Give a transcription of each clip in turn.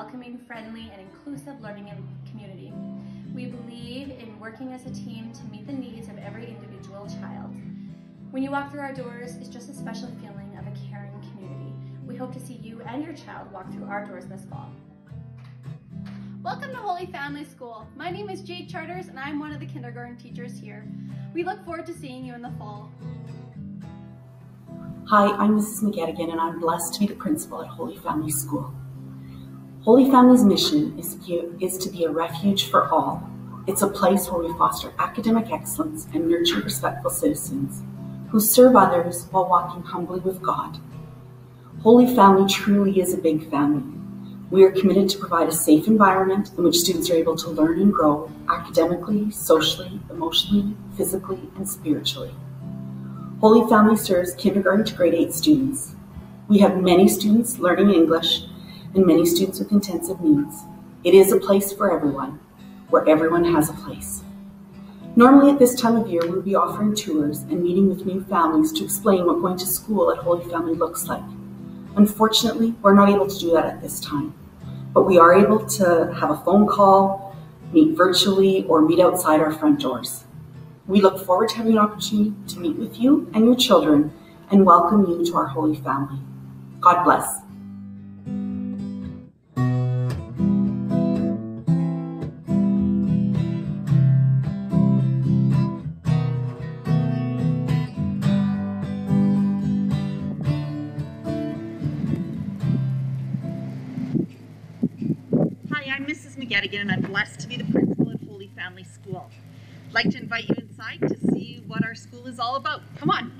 welcoming, friendly, and inclusive learning and community. We believe in working as a team to meet the needs of every individual child. When you walk through our doors, it's just a special feeling of a caring community. We hope to see you and your child walk through our doors this fall. Welcome to Holy Family School. My name is Jade Charters and I'm one of the kindergarten teachers here. We look forward to seeing you in the fall. Hi, I'm Mrs. McGettigan and I'm blessed to be the principal at Holy Family School. Holy Family's mission is, is to be a refuge for all. It's a place where we foster academic excellence and nurture respectful citizens who serve others while walking humbly with God. Holy Family truly is a big family. We are committed to provide a safe environment in which students are able to learn and grow academically, socially, emotionally, physically, and spiritually. Holy Family serves kindergarten to grade 8 students. We have many students learning English and many students with intensive needs. It is a place for everyone, where everyone has a place. Normally at this time of year, we'll be offering tours and meeting with new families to explain what going to school at Holy Family looks like. Unfortunately, we're not able to do that at this time, but we are able to have a phone call, meet virtually, or meet outside our front doors. We look forward to having an opportunity to meet with you and your children and welcome you to our Holy Family. God bless. And I'm blessed to be the principal at Holy Family School. I'd like to invite you inside to see what our school is all about. Come on.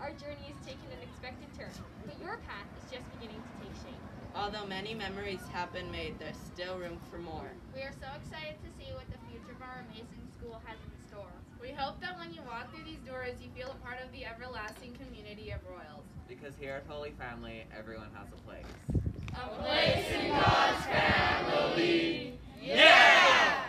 Our journey has taken an expected turn, but your path is just beginning to take shape. Although many memories have been made, there's still room for more. We are so excited to see what the future of our amazing school has in store. We hope that when you walk through these doors, you feel a part of the everlasting community of Royals. Because here at Holy Family, everyone has a place. A place in God's family. Yeah!